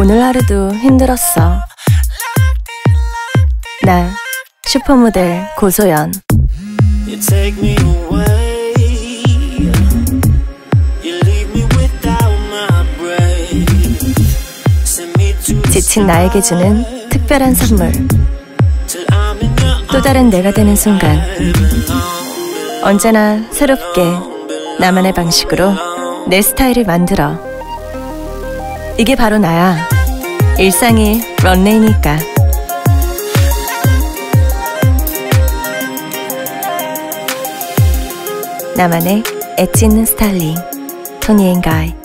오늘 하루도 힘들었어. 나 슈퍼모델 고소연. 지친 나에게 주는 특별한 선물. 또 다른 내가 되는 순간. 언제나 새롭게 나만의 방식으로 내 스타일을 만들어. 이게 바로 나야. 일상이 런웨이니까. 나만의 엣지 있는 스타일링. 토니 앤 가이.